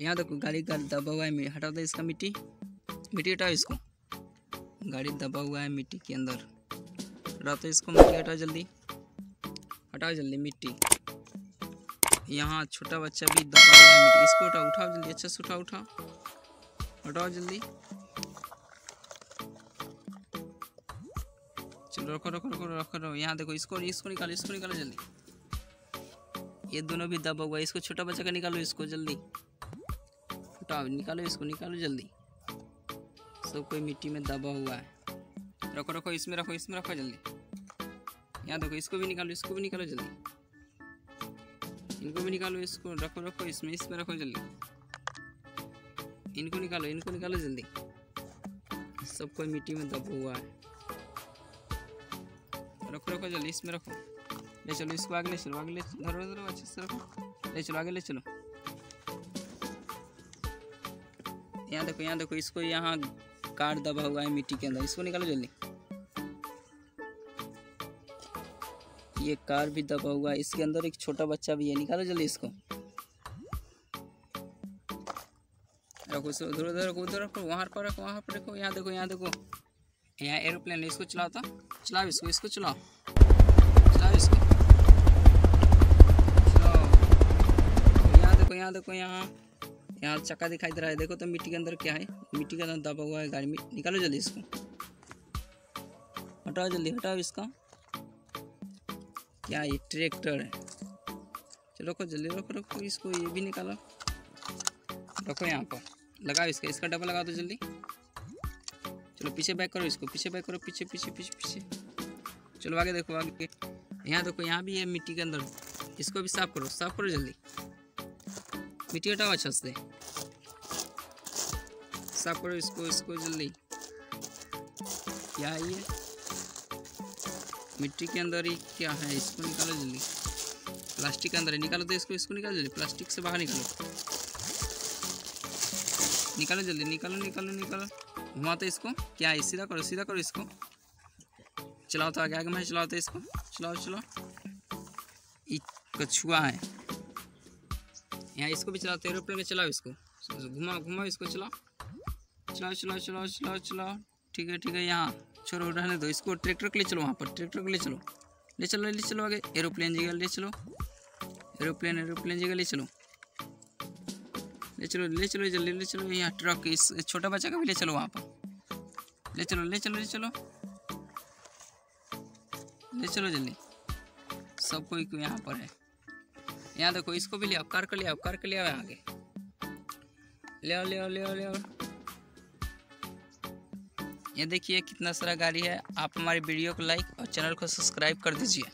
यहाँ देखो गाड़ी का दबा हुआ है हटा दो इसका मिट्टी। मिट्टी हटाओ इसको। गाड़ी दबा हुआ है मिट्टी के अंदर। हटाओ तो इसको मिट्टी, हटाओ जल्दी। हटाओ जल्दी मिट्टी। यहाँ छोटा बच्चा भी दबा हुआ है मिट्टी। इसको उठाओ उठाओ जल्दी। अच्छा से उठाओ उठाओ। हटाओ जल्दी। चलो रखो रखो रखो रखो रखो। यहाँ देखो, इसको इसको निकालो इसको निकालो जल्दी। ये दोनों भी दबा हुआ है। इसको छोटा बच्चा का निकालो इसको जल्दी। उठाओ निकालो इसको, निकालो जल्दी। सब कोई मिट्टी में दबा हुआ है। रखो रखो, इसमें रखो इसमें रखो जल्दी। यहाँ देखो, इसको भी निकालो, इसको भी निकालो जल्दी। इनको भी निकालो, इसको रखो रखो, इसमें इसमें रखो जल्दी। इनको निकालो इनको निकालो जल्दी। सब कोई मिट्टी में दबा हुआ है। रखो रखो जल्दी, इसमें रखो। ले चलो, इसको आगे ले चलो, आगे ले धरो धरो, अच्छे से रखो। ले चलो, आगे ले चलो। यहाँ देखो यहाँ देखो, इसको यहाँ कार दबा हुआ है मिट्टी के अंदर। इसको निकालो जल्दी। ये कार भी दबा हुआ है। इसके अंदर एक छोटा बच्चा भी है। निकालो जल्दी इसको। रखो उधर उधर रखो उधर रखो। वहाँ पर रखो, वहाँ पर रखो। यहाँ देखो यहाँ देखो। यहाँ एरोप्लेन है। इसको चलाओ तो। चलाओ इसको इसको चलाओ। चलाओ इसको। यहाँ चक्का दिखाई दे रहा है। देखो तो मिट्टी के अंदर क्या है? मिट्टी के अंदर दबा हुआ है गाड़ी में। निकालो जल्दी इसको। हटाओ जल्दी, हटाओ इसका। क्या ये ट्रैक्टर है? चलो रखो जल्दी, रखो रखो। इसको ये भी निकालो। रखो यहाँ पर। लगाओ इसका। इसका डब्बा लगा दो जल्दी। चलो पीछे बैक करो इसको। पीछे बैक करो। पीछे पीछे पीछे पीछे। चलो आगे देखो, आगे। यहाँ देखो, यहाँ भी है मिट्टी के अंदर। इसको भी साफ़ करो। साफ़ करो जल्दी। हटाओ अच्छा से साफ़ करो इसको इसको जल्दी। क्या है ये? मिट्टी के अंदर ही क्या है? इसको निकालो जल्दी। प्लास्टिक के अंदर है निकालो तो इसको इसको निकालो जल्दी। प्लास्टिक से बाहर निकालो। निकालो जल्दी, निकालो निकालो निकालो। घुमा तो इसको। क्या है? सीधा करो सीधा करो इसको। चलाओ तो आगे आगे मैं चलाओ तो इसको। चलाओ चलाओ। कछुआ है। यहाँ इसको भी चलाओ एरोप्लेन में चलाओ इसको। घुमाओ घुमाओ इसको, चलाओ। चलाओ चलाओ चलाओ चलाओ चलाओ। ठीक है ठीक है, यहाँ छोड़ो रहने दो। इसको ट्रैक्टर के लिए चलो, वहाँ पर ट्रैक्टर के लिए चलो। ले चलो ले चलो आगे। एरोप्लेन जगह ले चलो। एरोप्लेन एरोप्लेन जगह ले चलो। ले चलो ले चलो जल्दी, ले चलो। यहाँ ट्रक इस छोटा बच्चा का भी ले चलो वहाँ पर। ले चलो ले चलो ले चलो। ले चलो जल्दी। सब कोई यहाँ पर है। यहाँ देखो, इसको भी ले आओ, कर कर ले आओ, कर को ले आओ आगे। ले आओ ले आओ ले आओ ले आओ। ये देखिए कितना सारा गाड़ी है। आप हमारी वीडियो को लाइक और चैनल को सब्सक्राइब कर दीजिए।